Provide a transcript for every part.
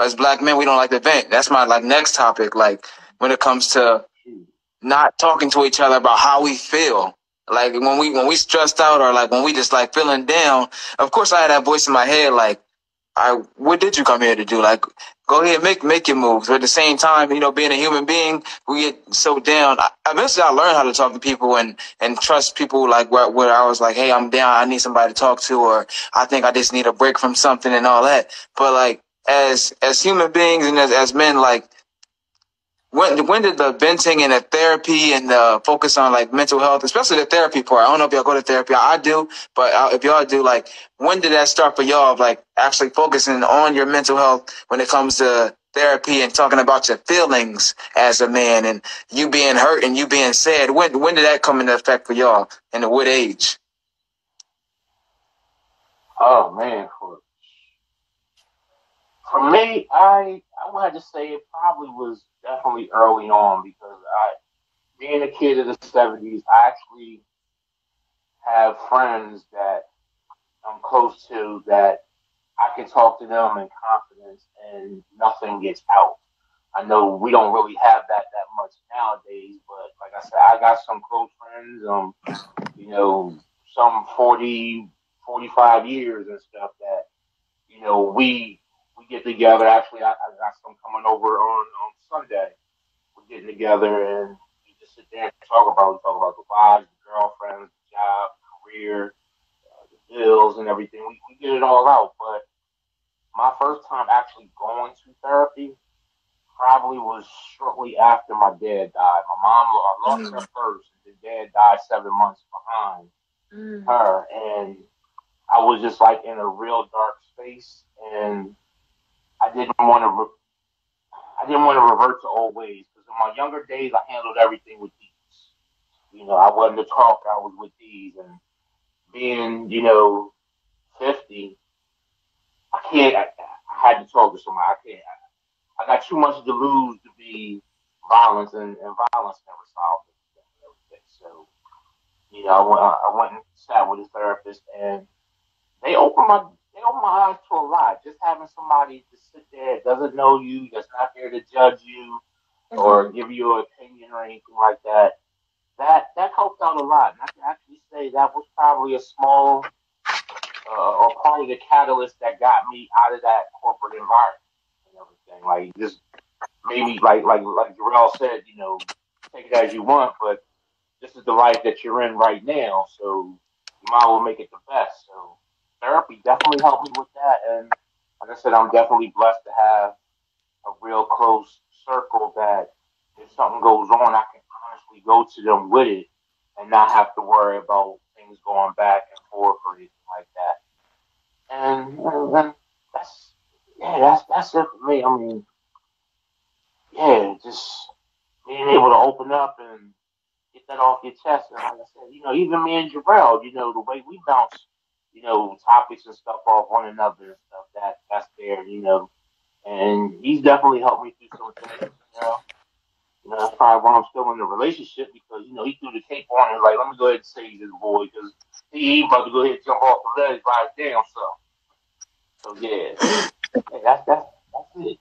as black men, we don't like to vent. That's my like next topic. Like when it comes to not talking to each other about how we feel. Like when we when we stressed out or like when we just like feeling down. Of course, I had that voice in my head like, "I what did you come here to do? Like, go ahead, make make your moves." But at the same time, you know, being a human being, we get so down. I, eventually, I learned how to talk to people and and trust people. Like where where I was like, "Hey, I'm down. I need somebody to talk to," or I think I just need a break from something and all that. But like as as human beings and as as men, like when when did the venting and the therapy and the focus on like mental health, especially the therapy part? I don't know if y'all go to therapy. I do, but uh, if y'all do, like, when did that start for y'all? Of like actually focusing on your mental health when it comes to therapy and talking about your feelings as a man and you being hurt and you being sad. When when did that come into effect for y'all? And at what age? Oh man, for me, I I would have to say it probably was definitely early on because I, being a kid of the '70s, I actually have friends that I'm close to that I can talk to them in confidence and nothing gets out. I know we don't really have that that much nowadays, but like I said, I got some close friends, um, you know, some 40, 45 years and stuff that, you know, we we get together. Actually, I, I got some coming over on, on Sunday. We're getting together and we just sit there and talk about we talk about the wives, the girlfriends, the job, career, uh, the bills, and everything. We, we get it all out. But my first time actually going to therapy probably was shortly after my dad died. My mom I lost mm. her first, and dad died seven months behind mm. her, and I was just like in a real dark space, and didn't want to. Re- I didn't want to revert to old ways because in my younger days I handled everything with these. You know, I wasn't a talk. I was with these, and being you know fifty, I can't. I, I had to talk to somebody. I can't. I, I, got too much to lose to be violence, and, and violence never solved everything. So, you know, I went. I went and sat with a therapist, and they opened my my eyes to a lot. Just having somebody to sit there doesn't know you, that's not there to judge you mm-hmm. or give you an opinion or anything like that. That that helped out a lot. And I can actually say that was probably a small uh, or part of the catalyst that got me out of that corporate environment and everything. Like just maybe like like like Jarrell said, you know, take it as you want, but this is the life that you're in right now, so you might as well make it the best. So therapy definitely helped me with that. And like I said, I'm definitely blessed to have a real close circle that if something goes on, I can honestly go to them with it and not have to worry about things going back and forth or anything like that. And, and that's yeah, that's that's it for me. I mean, yeah, just being able to open up and get that off your chest. And like I said, you know, even me and Jarrell, you know, the way we bounce you know, topics and stuff off one another and stuff. That that's there, you know. And he's definitely helped me through some things, you know. You know, that's probably why I'm still in the relationship because, you know, he threw the cape on and like, let me go ahead and save this boy because he ain't about to go ahead and jump off the ledge by his damn self. So yeah. hey, that's that's that's it.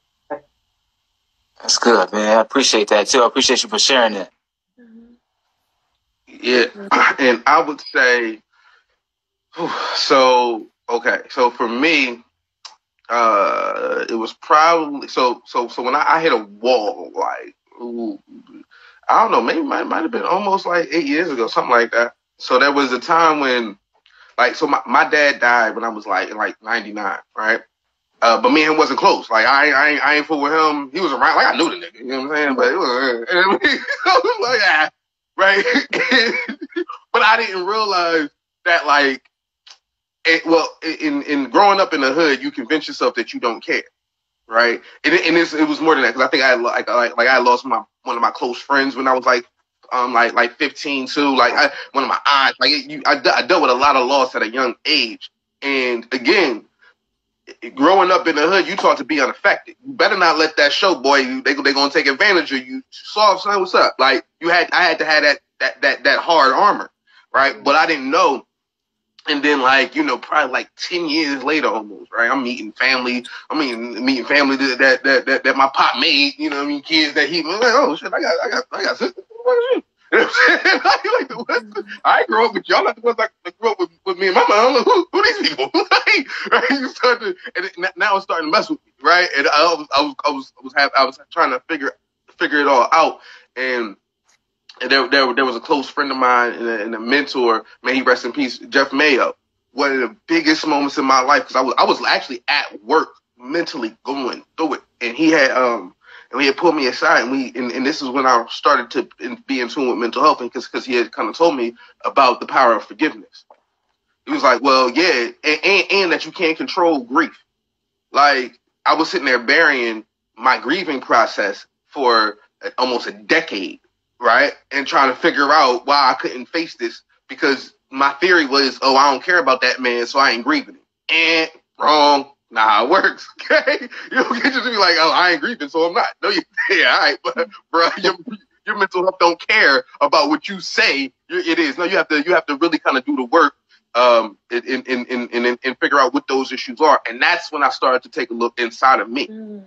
That's good, man. I appreciate that too. I appreciate you for sharing that. Mm-hmm. Yeah, and I would say So okay, so for me, uh, it was probably so so so when I, I hit a wall, like ooh, I don't know, maybe might might have been almost like eight years ago, something like that. So there was a time when, like, so my, my dad died when I was like like ninety nine, right? Uh, but me and him wasn't close. Like I, I, ain't, I ain't fool with him. He was around. Like I knew the nigga. You know what I'm saying? But it was, I was like, ah, right. but I didn't realize that like it, well, in in growing up in the hood, you convince yourself that you don't care, right? And, and it was more than that because I think I like like like I lost my one of my close friends when I was like um like like 15 too. Like I, one of my aunts, like you, I, I dealt with a lot of loss at a young age, and again. Growing up in the hood, you taught to be unaffected. You better not let that show, boy. They they gonna take advantage of you. Soft son, what's up? Like you had, I had to have that that that that hard armor, right? But I didn't know and then like you know probably like 10 years later almost right i'm meeting family i mean meeting family that that that, that my pop made you know i mean kids that he was like oh shit i got i got i got sisters you know like, the I grew up with y'all, not the ones that grew up with, with me and my mom. Who, who these people? right? You start to, and it, now it's starting to mess with me, right? And I was, I was, I was, I was, I was trying to figure, figure it all out, and there, there, there was a close friend of mine and a, and a mentor. May he rest in peace, Jeff Mayo. One of the biggest moments in my life because I was I was actually at work mentally going through it, and he had um and he had pulled me aside, and we and, and this is when I started to be in tune with mental health, and because because he had kind of told me about the power of forgiveness. He was like, well, yeah, and, and, and that you can't control grief. Like I was sitting there burying my grieving process for almost a decade right? And trying to figure out why I couldn't face this because my theory was, oh, I don't care about that man, so I ain't grieving. And wrong. Nah, it works. Okay, you don't get to be like, oh, I ain't grieving, so I'm not. No, you, yeah, all right, but bro, your, your mental health don't care about what you say. It is no, you have to you have to really kind of do the work um in in, in in figure out what those issues are, and that's when I started to take a look inside of me. Mm